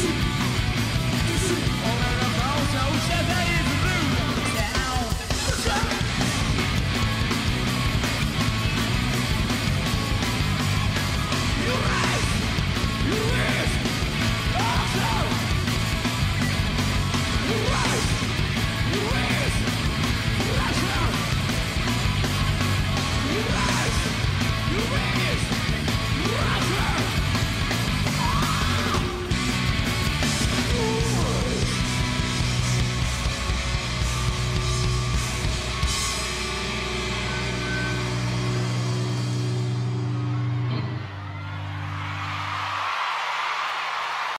Peace.